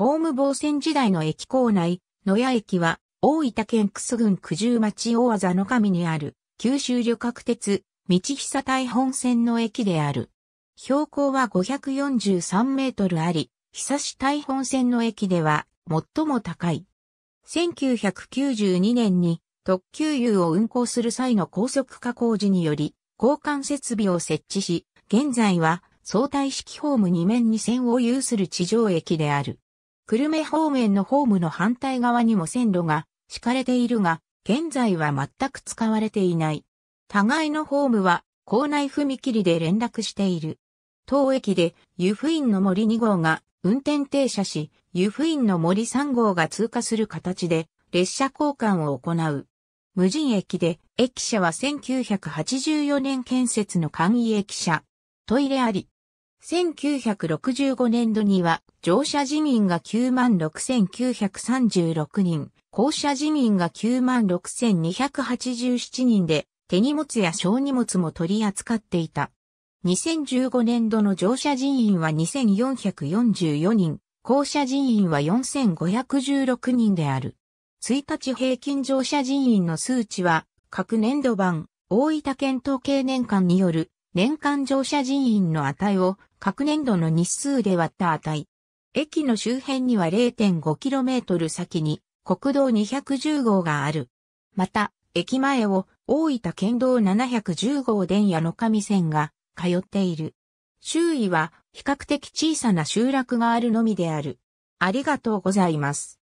ホーム防線時代の駅構内、野谷駅は、大分県楠郡九十町大技の神にある、九州旅客鉄、道久大本線の駅である。標高は543メートルあり、久し大本線の駅では、最も高い。1992年に特急優を運行する際の高速化工事により、交換設備を設置し、現在は相対式ホーム2面に線を有する地上駅である。久留米方面のホームの反対側にも線路が敷かれているが、現在は全く使われていない。互いのホームは校内踏切で連絡している。当駅で湯布院の森2号が運転停車し、湯布院の森3号が通過する形で列車交換を行う。無人駅で駅舎は1984年建設の簡易駅舎。トイレあり。1965年度には乗車自民が96,936人、降車自民が96,287人で手荷物や小荷物も取り扱っていた。2015年度の乗車人員は2,444人、降車人員は4,516人である。1日平均乗車人員の数値は各年度版大分県統計年間による年間乗車人員の値を各年度の日数で割った値。駅の周辺には 0.5km 先に国道210号がある。また、駅前を大分県道710号電野の上線が通っている。周囲は比較的小さな集落があるのみである。ありがとうございます。